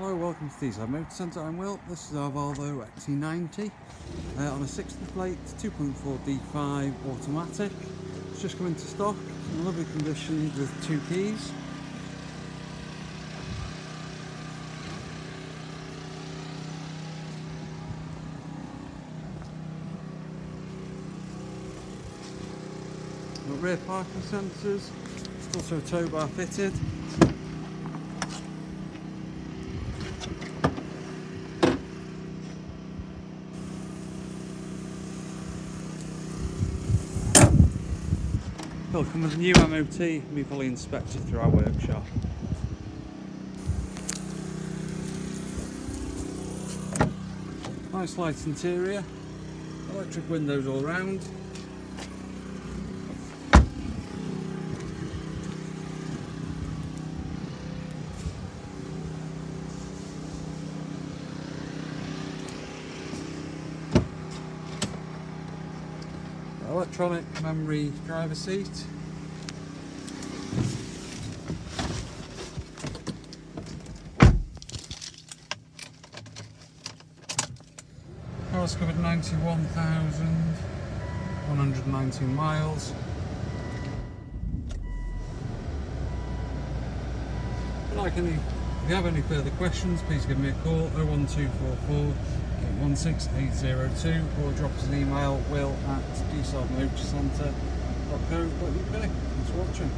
Hello, welcome to Deeside Motor Centre. I'm Will. This is our Volvo XC90 uh, on a 60 plate 2.4 D5 automatic. It's just come into stock it's in lovely condition with two keys. Got rear parking sensors, it's also a tow bar fitted. Will to the new MOT be fully inspected through our workshop. Nice light interior, electric windows all round. Electronic memory driver seat. Car's covered 91,119 miles. Like any, if you have any further questions, please give me a call 01244 16802 or drop us an email will at deesidemotorcentre.co.uk. Thanks for watching.